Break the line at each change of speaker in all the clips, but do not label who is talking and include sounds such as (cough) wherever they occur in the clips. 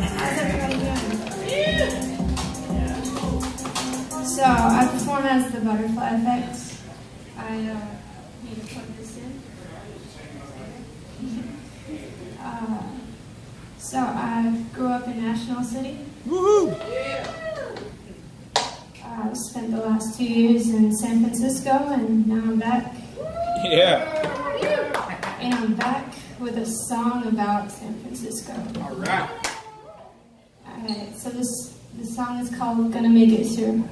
How's everybody doing? So I perform as the Buttafly Effect. I uh, need to plug this in. (laughs) Uh, so I grew up in National City.
Woohoo!
I spent the last two years in San Francisco, and now I'm back.
Yeah.
And I'm back with a song about San Francisco.
All right.
Alright, so this this song is called Gonna Make It Through.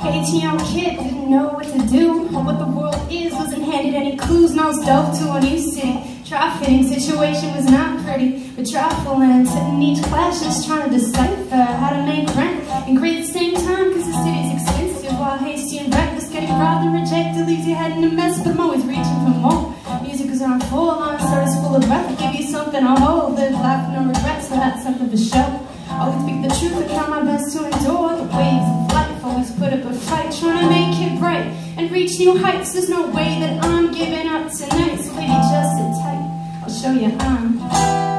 Eighteen-year-old kid didn't know what to do or what the world is, wasn't handed any clues, was dove to a new city. Try-fitting situation was not pretty, but trifle and sitting each class just trying to decipher how to make rent and at the same time, cause the city's and rejected leaves your head in a mess, but I'm always reaching for more. Music is on full on, so it's full of breath, give you something to hold, live life no regrets, so that's something to show. Always speak the truth and try my best to endure the waves of life. Always put up a fight, trying to make it right and reach new heights. There's no way that I'm giving up tonight, so baby, just sit tight. I'll show you I'm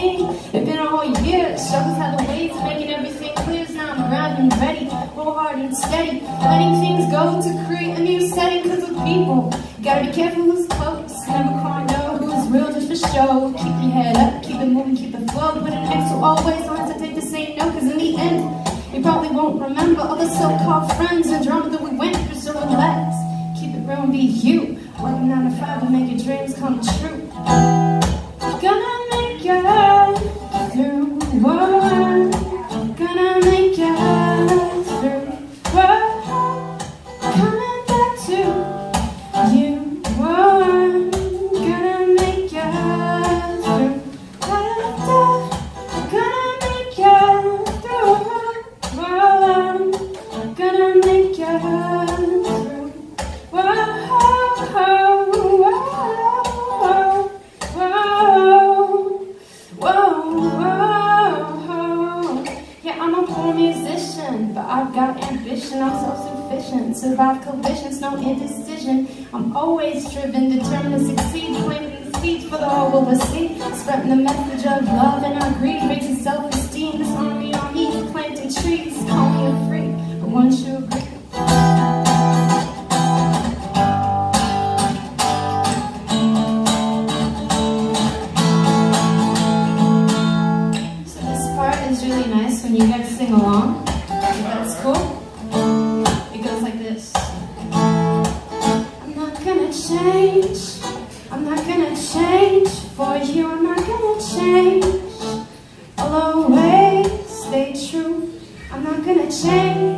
19. It's been a whole year. Struggles had the ways of making everything clear. So now I'm and ready, roll hard and steady. Letting things go to create a new setting. Cause with people, you gotta be careful who's close. Never quite know who's real just for show. Keep your head up, keep it moving, keep it flow. But an next will always don't hesitate to say no. Cause in the end, you probably won't remember all the so-called friends and drama that we went through. So relax, keep it real and be you. Working nine to five to make your dreams come true. Always driven, determined to succeed, planting the seeds for the whole world to see. Spreading the message of love and our greed, raising self-esteem. This army on me, planting trees. Call me a freak, but won't you agree? So this part is really nice when you guys sing along. Change. I'll always stay true. I'm not gonna change.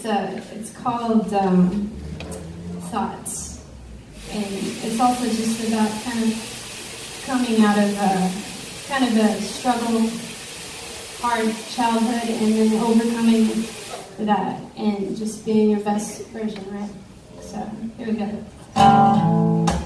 It's uh, it's called um, Thoughts, and it's also just about kind of coming out of uh, kind of a struggle, hard childhood, and then overcoming that, and just being your best version, right? So here we go.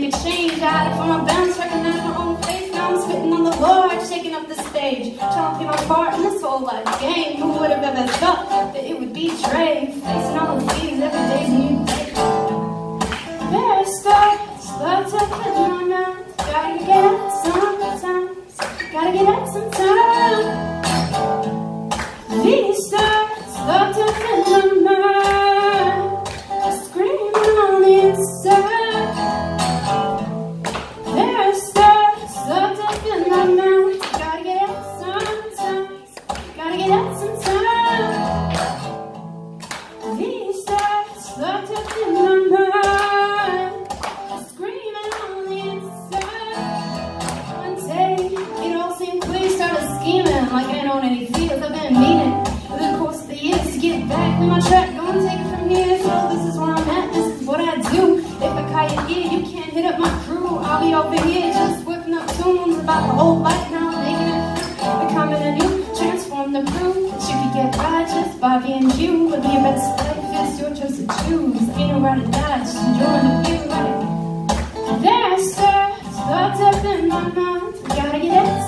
Make a change. I had to find my balance, recognize my own face. Now I'm spitting on the Lord, shaking up the stage. Trying to play my part in this whole life game. Who would have ever thought that it would be Dre? Facing all of I'll be over here just whipping up tunes about the old life now, making it becoming a new, transform the brew. That you could get by just by being you. But your best life is your choice to choose. Ain't no right or die, just enjoying the view. Right? There's stars locked up in my mind. Gotta get out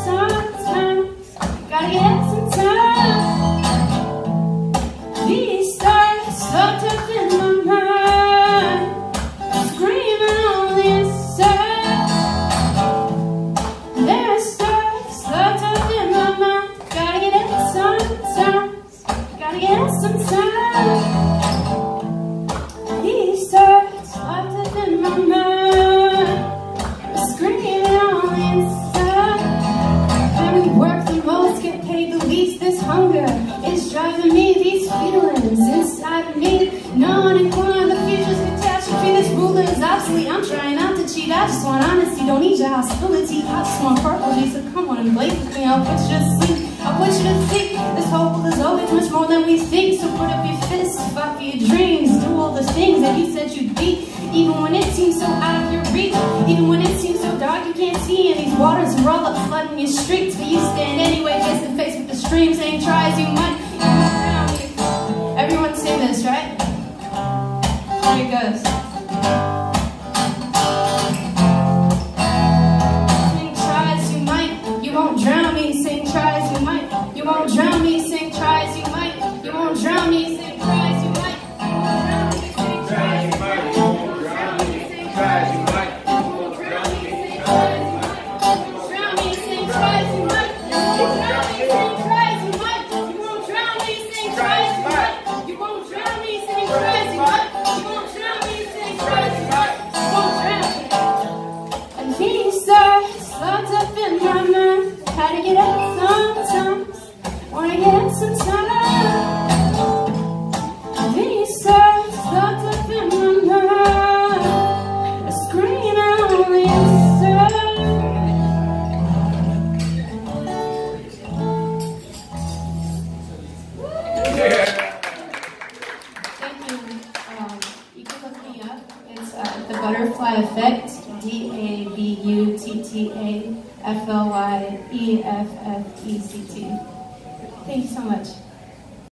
I just want honesty. Don't need your hostility. I just want purple. So come on and blaze with me. I'll put you to sleep. I'll put you to sleep. This whole world is always much more than we think. So put up your fists, fight for your dreams. Do all the things that you said you'd be. Even when it seems so out of your reach. Even when it seems so dark you can't see. And these waters roll up flooding your streets. But you stand anyway, face to face with the stream. Saying try as you might. Everyone sing this, right? Here it goes. To get out sometimes. Wanna get out sometimes. These thoughts locked up in my mind. Screaming on the inside. Thank you. Um, you can look me up. It's uh, Da Buttafly Effect. D A B U T T A F L Y E F F E C T. Thank you so much.